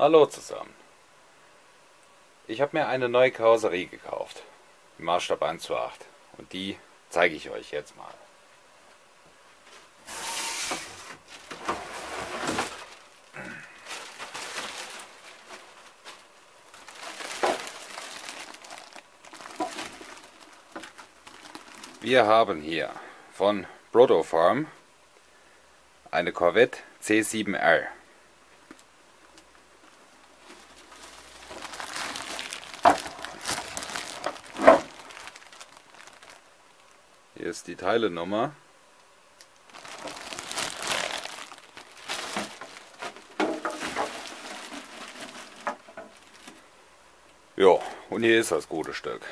Hallo zusammen. Ich habe mir eine neue Karosserie gekauft, im Maßstab 1 zu 8 und die zeige ich euch jetzt mal. Wir haben hier von Protofarm eine Corvette C7R. Hier ist die Teilenummer. Ja, und hier ist das gute Stück.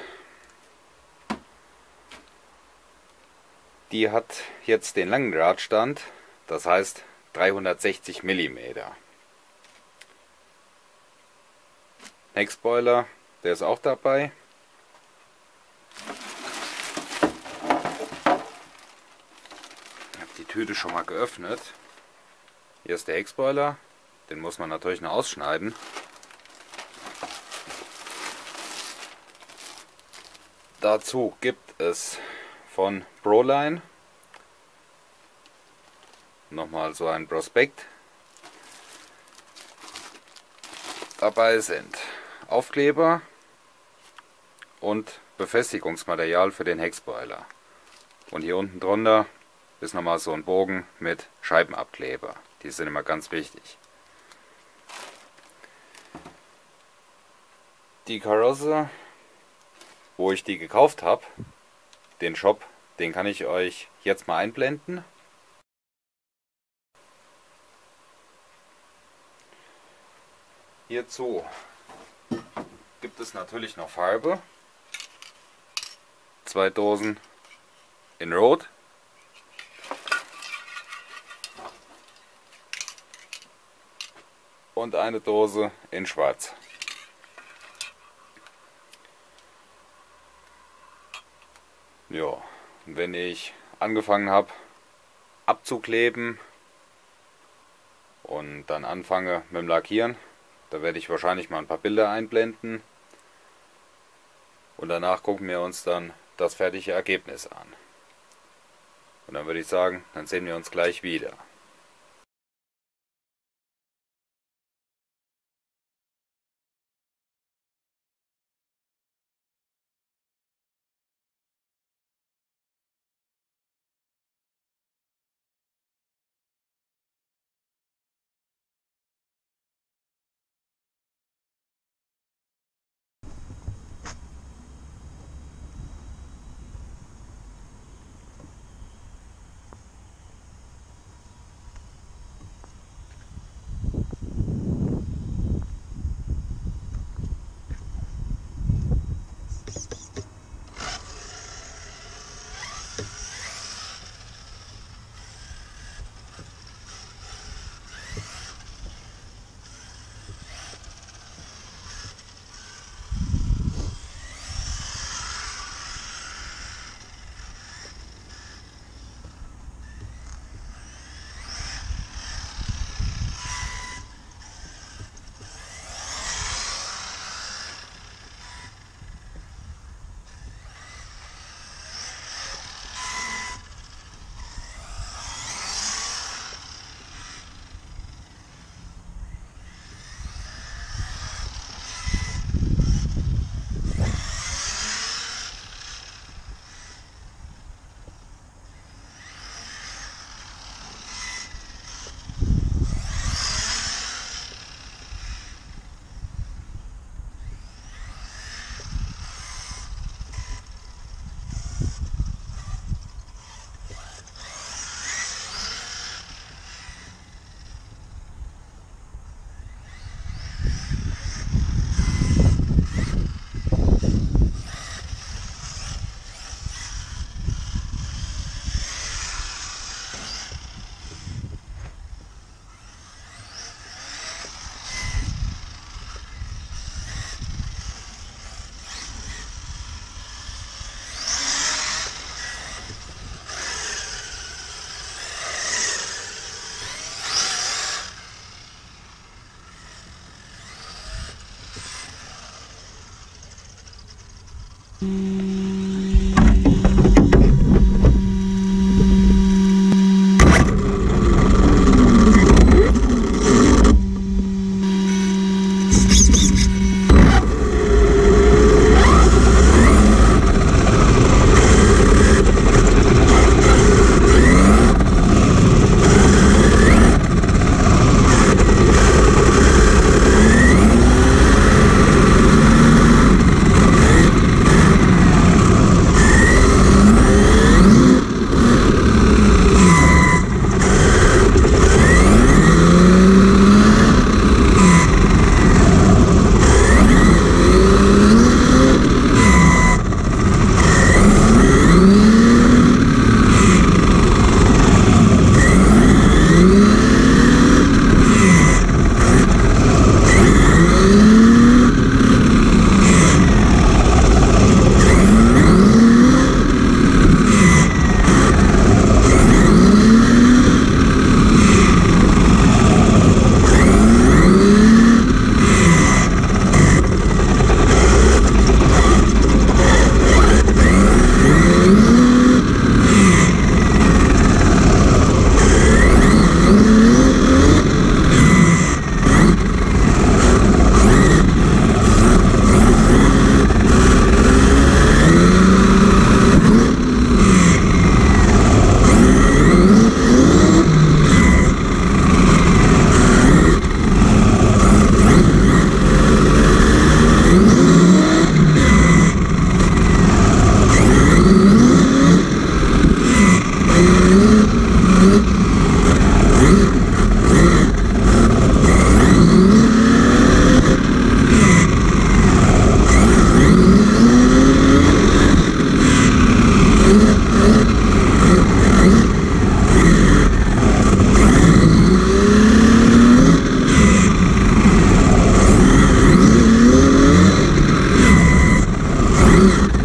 Die hat jetzt den langen Radstand, das heißt 360 mm. Heckspoiler, der ist auch dabei. Ich habe die Tüte schon mal geöffnet. Hier ist der Heckspoiler, den muss man natürlich noch ausschneiden. Dazu gibt es von Proline nochmal so ein Prospekt. Dabei sind Aufkleber und Befestigungsmaterial für den Heckspoiler. Und hier unten drunter ist nochmal so ein Bogen mit Scheibenabkleber. Die sind immer ganz wichtig. Die Karosse, wo ich die gekauft habe, den Shop, den kann ich euch jetzt mal einblenden. Hierzu gibt es natürlich noch Farbe. Zwei Dosen in Rot. Und eine Dose in Schwarz. Ja, wenn ich angefangen habe abzukleben und dann anfange mit dem Lackieren, da werde ich wahrscheinlich mal ein paar Bilder einblenden und danach gucken wir uns dann das fertige Ergebnis an. Und dann würde ich sagen, dann sehen wir uns gleich wieder. Yeah.